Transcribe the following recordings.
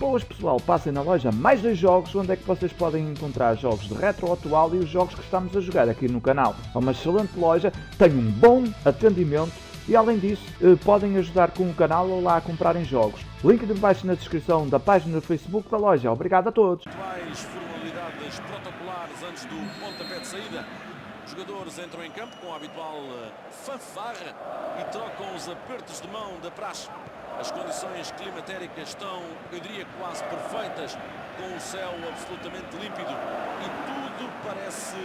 Boas pessoal, passem na loja Mais Dois Jogos, onde é que vocês podem encontrar jogos de retro atual e os jogos que estamos a jogar aqui no canal. É uma excelente loja, tem um bom atendimento e além disso eh, podem ajudar com o canal ou lá a comprarem jogos. Link de baixo na descrição da página do Facebook da loja. Obrigado a todos. Atuais formalidades protocolares antes do pontapé de saída. Os jogadores entram em campo com a habitual eh, fanfarra e trocam os apertos de mão da praxe. As condições climatéricas estão, eu diria, quase perfeitas, com o céu absolutamente límpido e tudo parece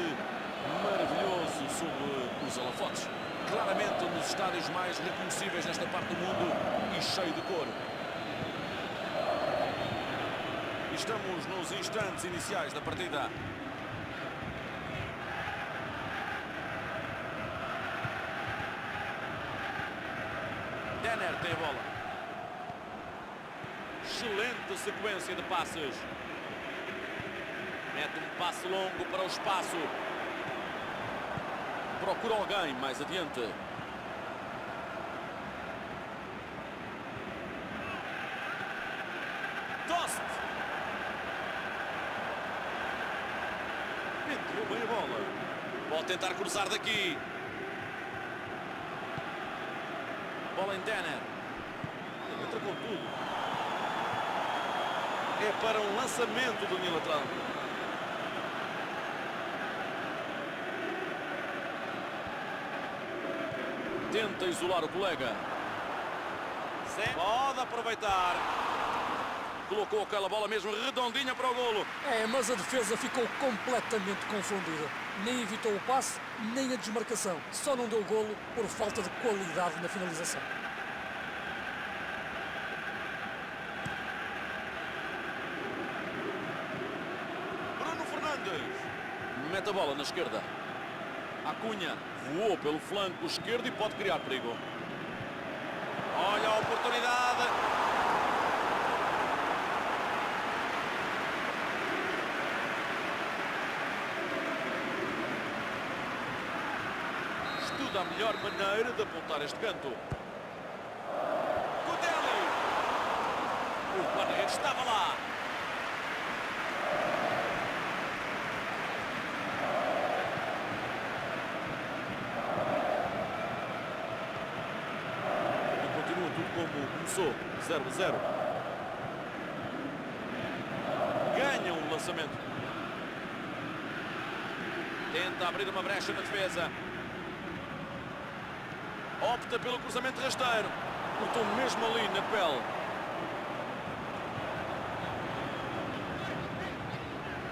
maravilhoso sob os holofotes. Claramente um dos estádios mais reconhecíveis nesta parte do mundo e cheio de cor. Estamos nos instantes iniciais da partida. Denner tem a bola. Excelente sequência de passes. Mete um passe longo para o espaço. Procura alguém mais adiante. Dost. Entrou bem a bola. Pode tentar cruzar daqui. Bola em Denner. Entra com tudo. É para um lançamento do Atlântico. Tenta isolar o colega. Pode aproveitar. Colocou aquela bola mesmo redondinha para o golo. É, mas a defesa ficou completamente confundida. Nem evitou o passe, nem a desmarcação. Só não deu golo por falta de qualidade na finalização. Fernandes. Mete a bola na esquerda. Acunha voou pelo flanco esquerdo e pode criar perigo. Olha a oportunidade. Estuda a melhor maneira de apontar este canto. Codelli. O guarda-redes estava lá. E continua tudo como começou, 0 a 0. Ganha um lançamento. Tenta abrir uma brecha na defesa. Opta pelo cruzamento rasteiro. Cortou mesmo ali na pele.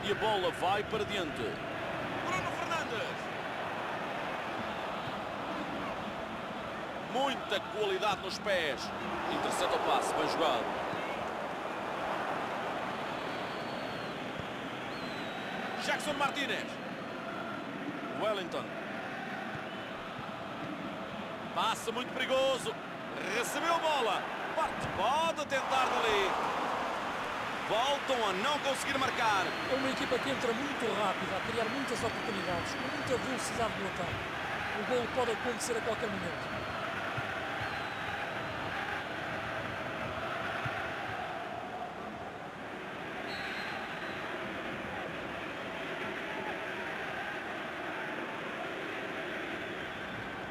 E a bola vai para diante. Bruno Fernandes. Muita qualidade nos pés. Intercepta o passe, bem jogado. Jackson Martinez. Wellington. Passe muito perigoso. Recebeu a bola. Parte. Pode tentar dali. Voltam a não conseguir marcar. É uma equipa que entra muito rápida, a criar muitas oportunidades, com muita velocidade no ataque. O gol pode acontecer a qualquer momento.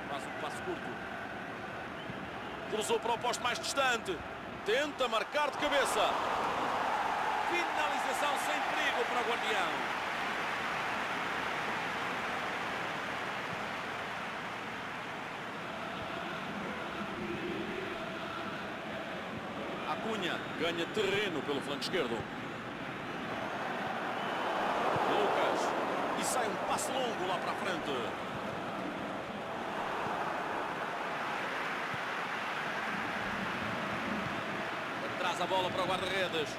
Faz um passo curto. Para o posto mais distante. Tenta marcar de cabeça. Finalização sem perigo para o Guardião. Acunha ganha terreno pelo flanco esquerdo. Lucas. E sai um passe longo lá para a frente. A bola para o guarda-redes.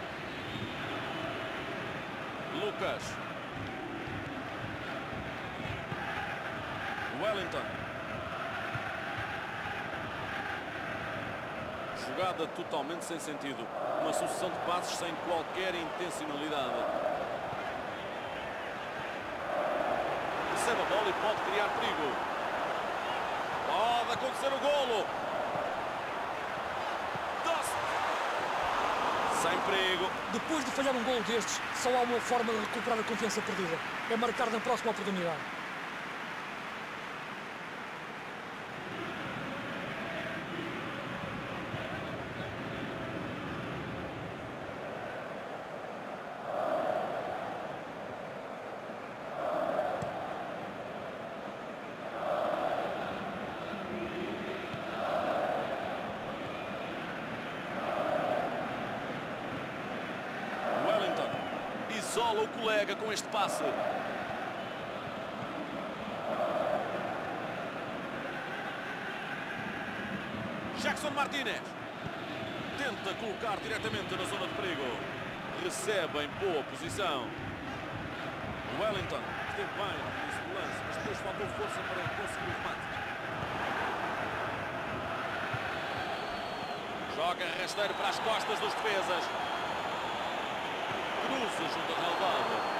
Lucas. Wellington. Jogada totalmente sem sentido. Uma sucessão de passos sem qualquer intencionalidade. Recebe a bola e pode criar perigo. Pode acontecer o golo. Dost. Sem perigo. Depois de falhar um gol destes, só há uma forma de recuperar a confiança perdida. É marcar na próxima oportunidade. Wellington isola o colega com este passe. Jackson Martinez tenta colocar diretamente na zona de perigo. Recebe em boa posição. Wellington esteve bem nesse lance, mas depois faltou força para conseguir o remate. Joga rasteiro para as costas dos defesas. Cruza junto ao relevado.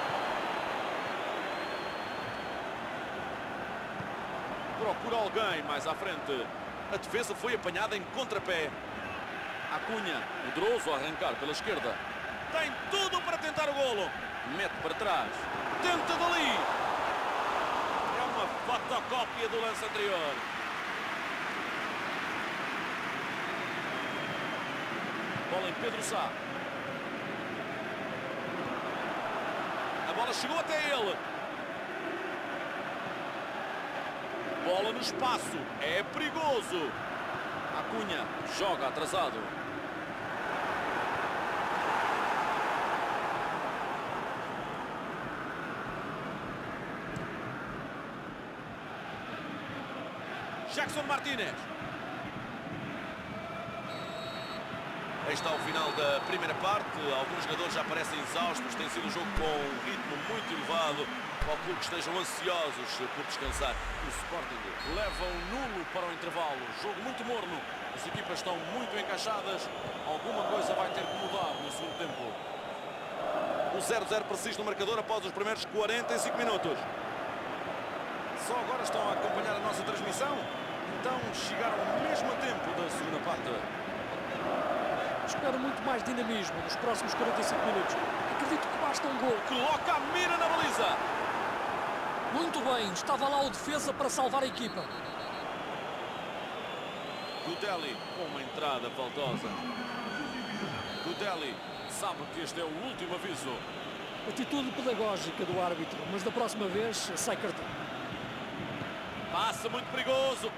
Procura alguém mais à frente. A defesa foi apanhada em contrapé. Acunha, poderoso a arrancar pela esquerda. Tem tudo para tentar o golo. Mete para trás. Tenta dali. É uma fotocópia do lance anterior. Bola em Pedro Sá. Bola chegou até ele. Bola no espaço. É perigoso. Acunha joga atrasado. Jackson Martinez. Aí está o final da primeira parte. Alguns jogadores já parecem exaustos. Tem sido um jogo com um ritmo muito elevado. Calculo que estejam ansiosos por descansar. O Sporting leva um nulo para o intervalo. Jogo muito morno. As equipas estão muito encaixadas. Alguma coisa vai ter que mudar no segundo tempo. O 0-0 preciso no marcador após os primeiros 45 minutos. Só agora estão a acompanhar a nossa transmissão. Então chegaram mesmo a tempo da segunda parte. Espero muito mais dinamismo nos próximos 45 minutos. Acredito que basta um gol. Coloca a mira na baliza. Muito bem, estava lá o defesa para salvar a equipa. Gudelli com uma entrada faltosa. Gudelli sabe que este é o último aviso. Atitude pedagógica do árbitro, mas da próxima vez sai cartão. Passa muito perigoso.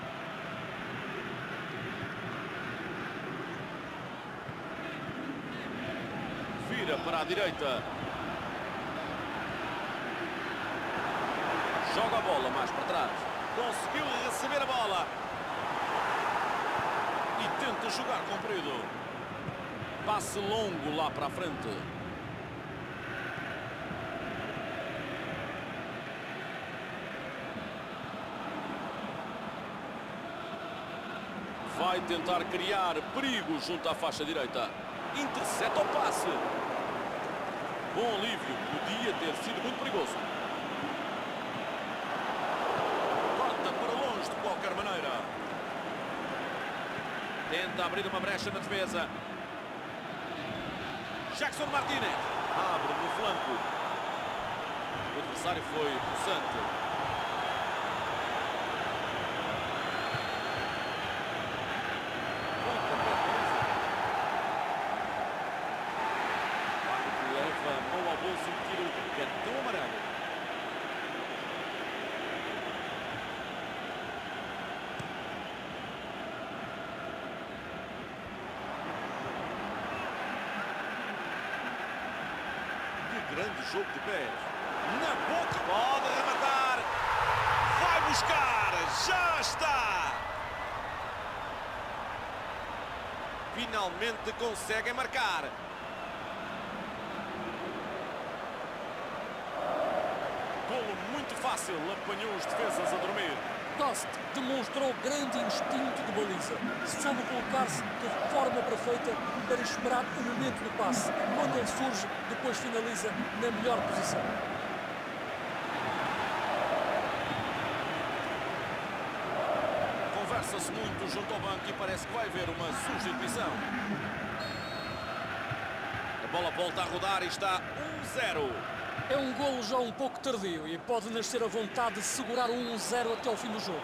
Para a direita. Joga a bola mais para trás. Conseguiu receber a bola. E tenta jogar comprido. Passe longo lá para a frente. Vai tentar criar perigo junto à faixa direita. Intercepta o passe. Bom alívio. Podia ter sido muito perigoso. Corta para longe de qualquer maneira. Tenta abrir uma brecha na defesa. Jackson Martinez. Abre no flanco. O adversário foi possante. Leva a mão ao bolso e tira o cartão amarelo. Que grande jogo de pés. Na boca, pode rematar. Vai buscar. Já está. Finalmente conseguem marcar. Golo muito fácil, apanhou os defesas a dormir. Dost demonstrou grande instinto de baliza. Soube colocar-se de forma perfeita para esperar o momento do passe. Quando ele surge, depois finaliza na melhor posição. Conversa-se muito junto ao banco e parece que vai haver uma substituição. A bola volta a rodar e está 1-0. É um golo já um pouco tardio e pode nascer a vontade de segurar o 1-0 até ao fim do jogo.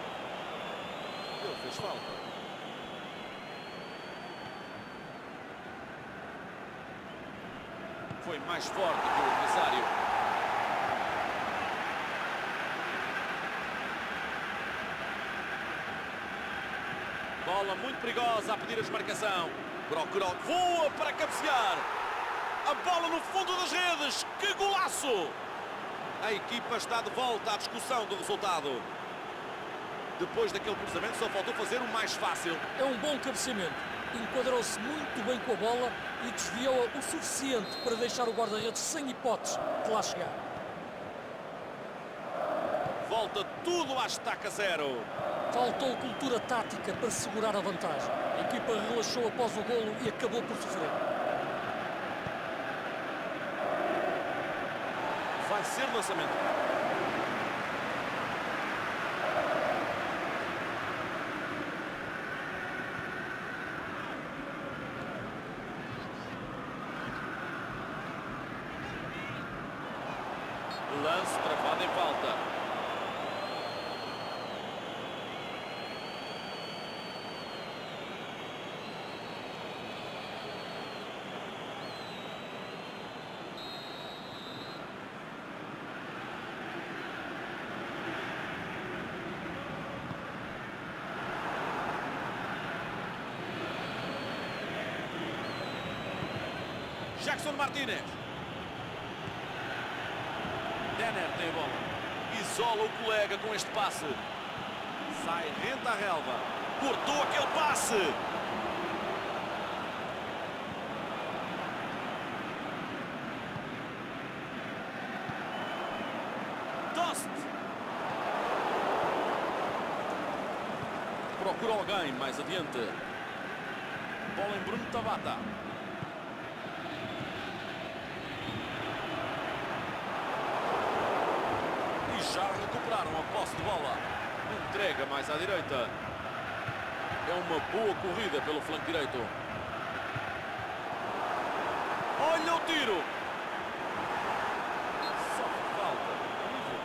Ele fez falta. Foi mais forte que o adversário. Bola muito perigosa a pedir a desmarcação. Procurou, voa para cabecear. A bola no fundo das redes. Que golaço! A equipa está de volta à discussão do resultado. Depois daquele cruzamento só faltou fazer o mais fácil. É um bom cabeceamento. Enquadrou-se muito bem com a bola e desviou-a o suficiente para deixar o guarda-redes sem hipóteses de lá chegar. Volta tudo à estaca zero. Faltou cultura tática para segurar a vantagem. A equipa relaxou após o golo e acabou por sofrer. Ser lançamento. Lance travado em falta. Jackson Martínez. Denner tem a bola. Isola o colega com este passe. Sai renta a relva. Cortou aquele passe. Dost. Procura alguém mais adiante. Bola em Bruno Tabata. Já recuperaram a posse de bola. Entrega mais à direita. É uma boa corrida pelo flanco direito. Olha o tiro. Só falta. Nível.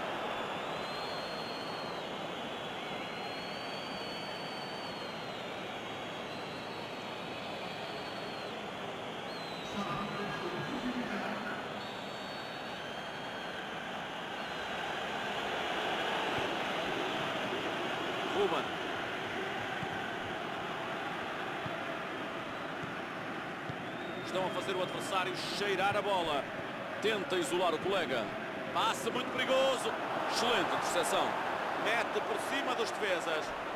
Estão a fazer o adversário cheirar a bola. Tenta isolar o colega. Passe muito perigoso. Excelente interseção. Mete por cima dos defesas.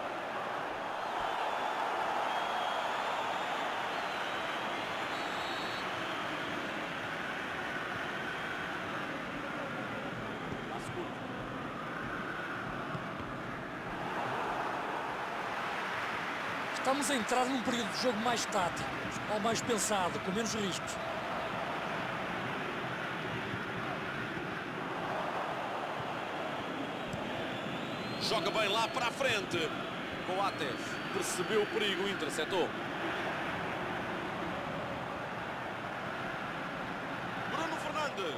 Estamos a entrar num período de jogo mais tático, ou mais pensado, com menos riscos. Joga bem lá para a frente. Coates percebeu o perigo interceptou. Bruno Fernandes.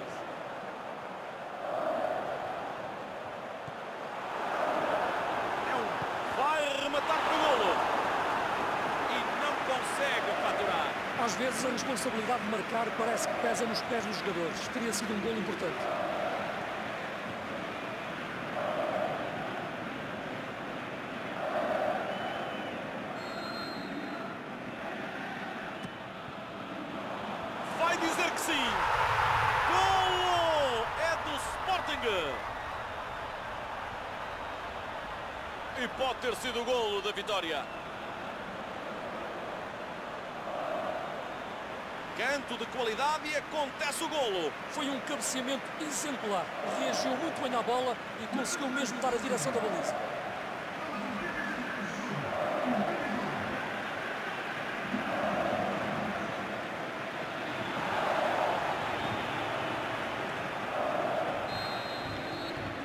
É um... Vai rematar para o golo. E não consegue faturar. Às vezes a responsabilidade de marcar parece que pesa nos pés dos jogadores. Teria sido um golo importante. Vai dizer que sim. Golo é do Sporting. E pode ter sido o golo da vitória. Canto de qualidade e acontece o golo. Foi um cabeceamento exemplar. Reagiu muito bem à bola e conseguiu mesmo dar a direção da baliza.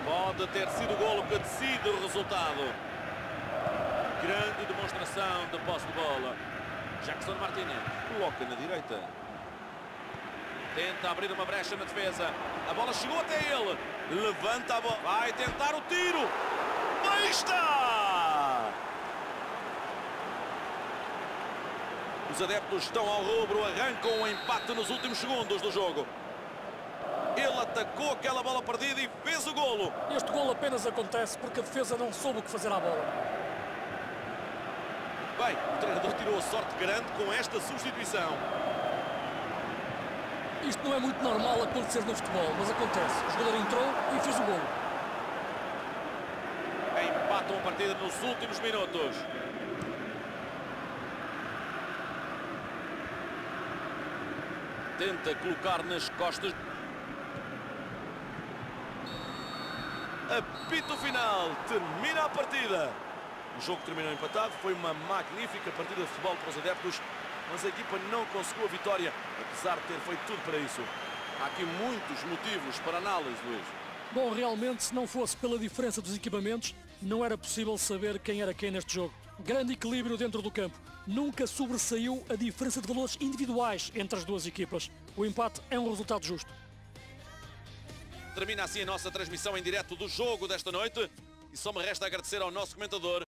Pode ter sido o golo que decide o resultado. Grande demonstração de posse de bola. Jackson Martínez coloca na direita. Tenta abrir uma brecha na defesa. A bola chegou até ele. Levanta a bola. Vai tentar o tiro. Aí está! Os adeptos estão ao rubro, arrancam o um empate nos últimos segundos do jogo. Ele atacou aquela bola perdida e fez o golo. Este golo apenas acontece porque a defesa não soube o que fazer à bola. Bem, o treinador tirou a sorte grande com esta substituição. Isto não é muito normal acontecer no futebol, mas acontece. O jogador entrou e fez o golo. Empatam a partida nos últimos minutos. Tenta colocar nas costas. Apito final, termina a partida. O jogo terminou empatado, foi uma magnífica partida de futebol para os adeptos, mas a equipa não conseguiu a vitória, apesar de ter feito tudo para isso. Há aqui muitos motivos para análise, Luís. Bom, realmente, se não fosse pela diferença dos equipamentos, não era possível saber quem era quem neste jogo. Grande equilíbrio dentro do campo. Nunca sobressaiu a diferença de valores individuais entre as duas equipas. O empate é um resultado justo. Termina assim a nossa transmissão em direto do jogo desta noite. E só me resta agradecer ao nosso comentador,